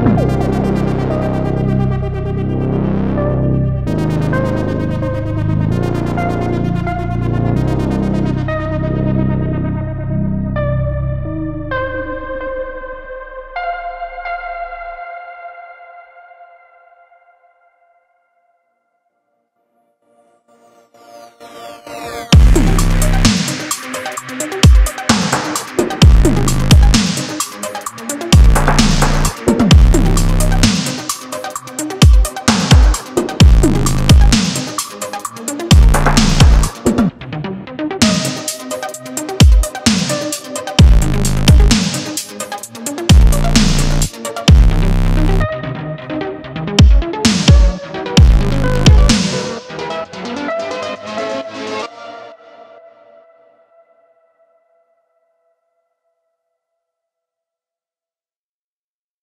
you